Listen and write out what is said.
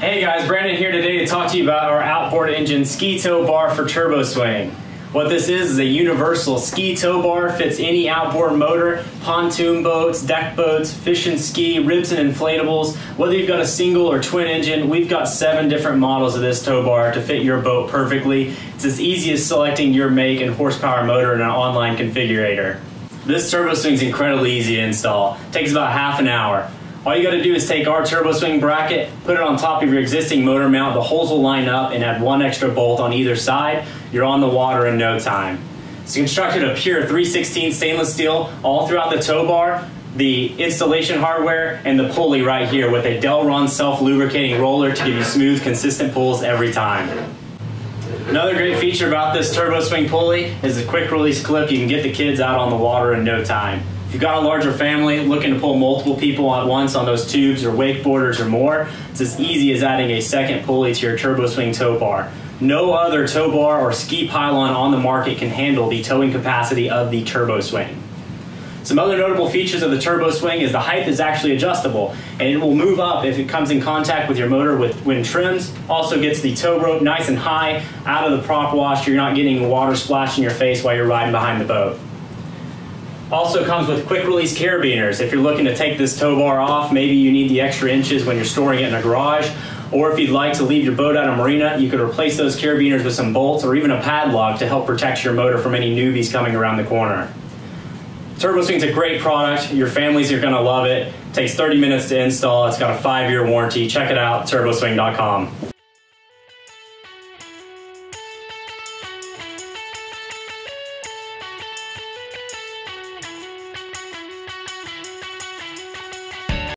Hey guys, Brandon here today to talk to you about our outboard engine ski tow bar for turbo swing. What this is is a universal ski tow bar, fits any outboard motor, pontoon boats, deck boats, fish and ski, ribs and inflatables. Whether you've got a single or twin engine, we've got seven different models of this tow bar to fit your boat perfectly. It's as easy as selecting your make and horsepower motor in an online configurator. This turbo swing is incredibly easy to install. It takes about half an hour. All you got to do is take our turbo swing bracket, put it on top of your existing motor mount. The holes will line up and add one extra bolt on either side. You're on the water in no time. It's constructed of pure 316 stainless steel all throughout the tow bar, the installation hardware, and the pulley right here with a Delrin self-lubricating roller to give you smooth, consistent pulls every time. Another great feature about this turbo swing pulley is the quick release clip. You can get the kids out on the water in no time you've got a larger family looking to pull multiple people at once on those tubes or wakeboarders or more, it's as easy as adding a second pulley to your turbo swing tow bar. No other tow bar or ski pylon on the market can handle the towing capacity of the turbo swing. Some other notable features of the turbo swing is the height is actually adjustable and it will move up if it comes in contact with your motor with when trims. Also gets the tow rope nice and high out of the prop wash. You're not getting water splashing in your face while you're riding behind the boat. Also comes with quick release carabiners. If you're looking to take this tow bar off, maybe you need the extra inches when you're storing it in a garage, or if you'd like to leave your boat at a marina, you could replace those carabiners with some bolts or even a padlock to help protect your motor from any newbies coming around the corner. Turbo Swing's a great product. Your families are gonna love it. it takes 30 minutes to install. It's got a five-year warranty. Check it out, turboswing.com.